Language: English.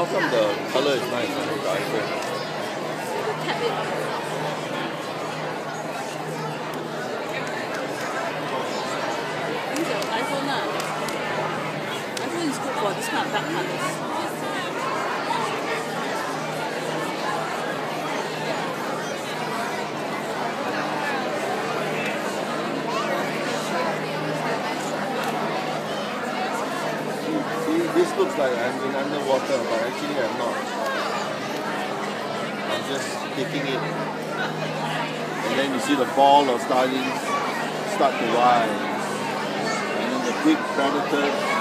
How come the color is nice on the iPhone? Use your iPhone is good for this kind of dark colours. This looks like I'm in underwater, but actually I'm not. I'm just kicking it. And then you see the ball of starlings start to rise. And then the big predators